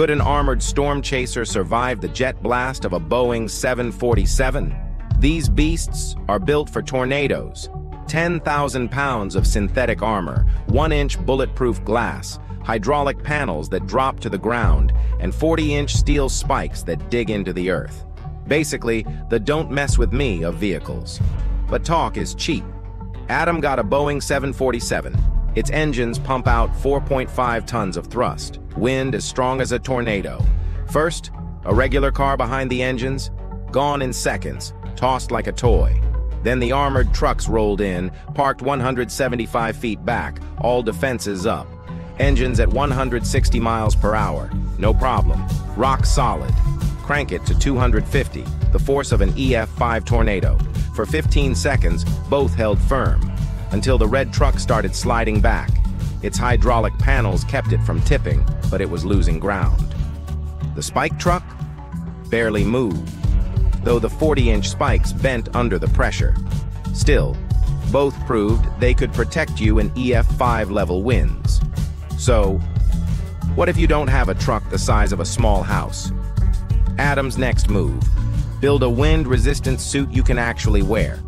Could an armored storm chaser survive the jet blast of a Boeing 747? These beasts are built for tornadoes. 10,000 pounds of synthetic armor, 1-inch bulletproof glass, hydraulic panels that drop to the ground, and 40-inch steel spikes that dig into the earth. Basically, the don't mess with me of vehicles. But talk is cheap. Adam got a Boeing 747. Its engines pump out 4.5 tons of thrust, wind as strong as a tornado. First, a regular car behind the engines, gone in seconds, tossed like a toy. Then the armored trucks rolled in, parked 175 feet back, all defenses up. Engines at 160 miles per hour, no problem. Rock solid. Crank it to 250, the force of an EF-5 tornado. For 15 seconds, both held firm, until the red truck started sliding back. Its hydraulic panels kept it from tipping, but it was losing ground. The spike truck barely moved, though the 40-inch spikes bent under the pressure. Still, both proved they could protect you in EF5 level winds. So, what if you don't have a truck the size of a small house? Adam's next move. Build a wind-resistant suit you can actually wear.